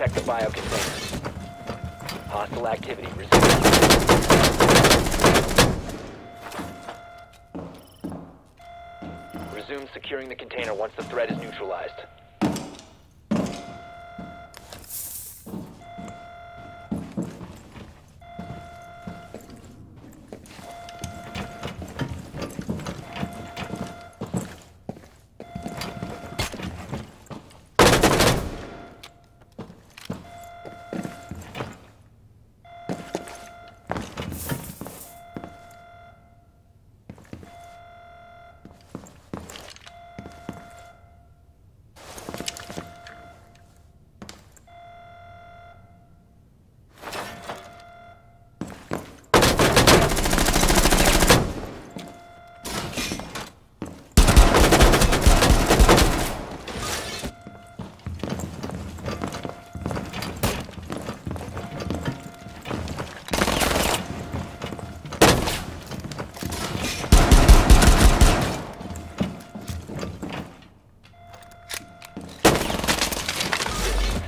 Protect the bio. Hostile activity. Resume. Resume securing the container once the threat is neutralized.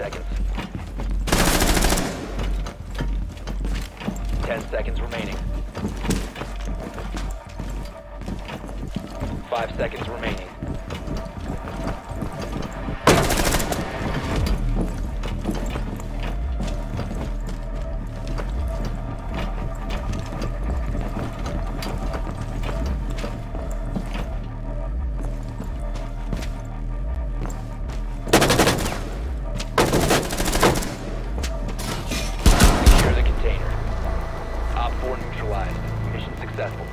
Seconds. Ten seconds remaining. Five seconds remaining. Four neutralized. Mission successful.